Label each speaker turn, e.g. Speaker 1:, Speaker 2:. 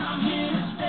Speaker 1: I'm here to stay.